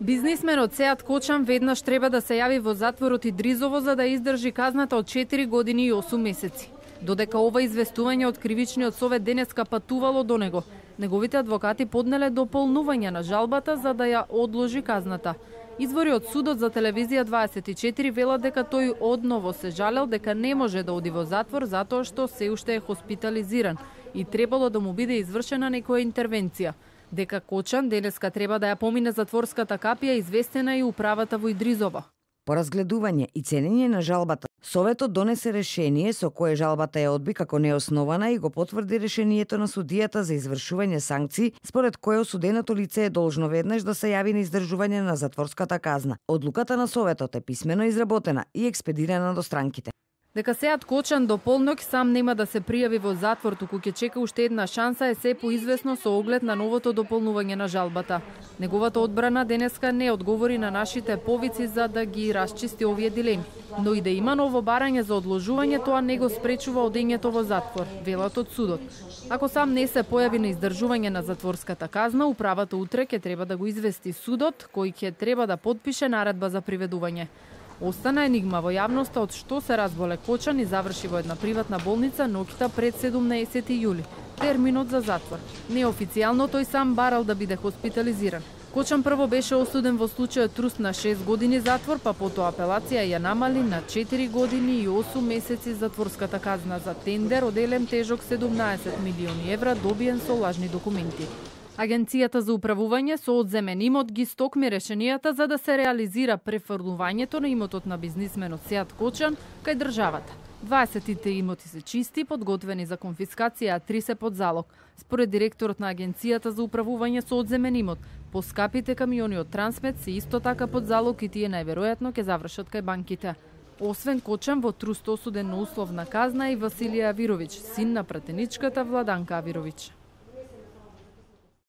Бизнисменот Сеат Кочан веднаш треба да се јави во затворот и Дризово за да издржи казната од 4 години и 8 месеци. Додека ова известување од кривичниот совет денеска патувало до него, неговите адвокати поднеле дополнување на жалбата за да ја одложи казната. Извори од судот за телевизија 24 велат дека тој одново се жалел дека не може да оди во затвор затоа што се уште е хоспитализиран и требало да му биде извршена некоја интервенција. Дека Кочан денеска треба да ја помине затворската капија известена и управата во Идризово. По разгледување и ценење на жалбата, Советот донесе решение со кое жалбата ја одби како неоснована и го потврди решението на судијата за извршување санкции, според кое осуденото лице е должно веднаш да се јави на издржување на затворската казна. Одлуката на Советот е писмено изработена и експедирана до странките. Дека Сеат Кочан до полнок сам нема да се пријави во затвор, туку ќе чека уште една шанса е се поизвестно со оглед на новото дополнување на жалбата. Неговата одбрана денеска не одговори на нашите повици за да ги расчисти овие дилеми. Но и да има ново барање за одложување, тоа не го спречува одењето во затвор, велат од судот. Ако сам не се појави на издржување на затворската казна, управата утре ќе треба да го извести судот, кој ќе треба да подпише наредба за приведување. Остана енигма во јавноста од што се разболе Кочан и заврши во една приватна болница ноќта пред 17 јули, терминот за затвор. Неофицијално тој сам барал да биде хоспитализиран. Кочан прво беше осуден во случајот Труст на 6 години затвор, па потоа апелација ја намали на 4 години и 8 месеци затворската казна за тендер од елем тежок 17 милиони евра добиен со лажни документи. Агенцијата за управување со одземен имот ги стокми решенијата за да се реализира префрлувањето на имотот на бизнисменот Сеат Кочан кај државата. 20 имоти се чисти, подготвени за конфискација, а три се под залог. Според директорот на Агенцијата за управување со одземен имот, поскапите камиони од Трансмет се исто така под залог и тие најверојатно ќе завршат кај банките. Освен Кочан во Труст осуден на условна казна и Василија Авировиќ, син на пратеничката Владанка Авировиќ.